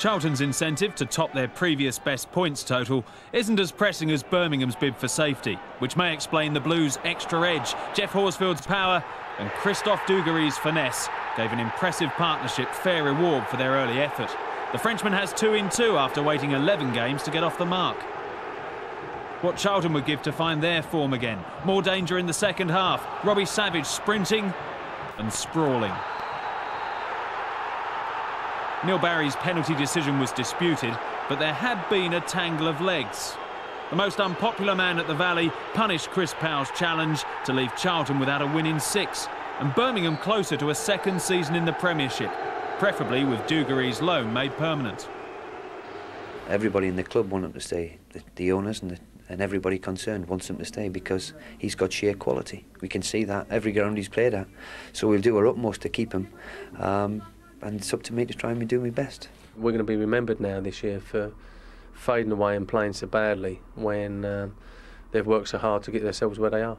Charlton's incentive to top their previous best points total isn't as pressing as Birmingham's bid for safety, which may explain the Blues' extra edge. Geoff Horsfield's power and Christophe Dugarry's finesse gave an impressive partnership fair reward for their early effort. The Frenchman has two in two after waiting 11 games to get off the mark. What Charlton would give to find their form again. More danger in the second half. Robbie Savage sprinting and sprawling. Neale Barry's penalty decision was disputed, but there had been a tangle of legs. The most unpopular man at the Valley punished Chris Powell's challenge to leave Charlton without a win in six, and Birmingham closer to a second season in the Premiership, preferably with Dugarry's loan made permanent. Everybody in the club want him to stay, the, the owners and, the, and everybody concerned wants him to stay because he's got sheer quality. We can see that every ground he's played at, so we'll do our utmost to keep him. Um, and it's up to me to try and do my best. We're going to be remembered now this year for fading away and playing so badly when um, they've worked so hard to get themselves where they are.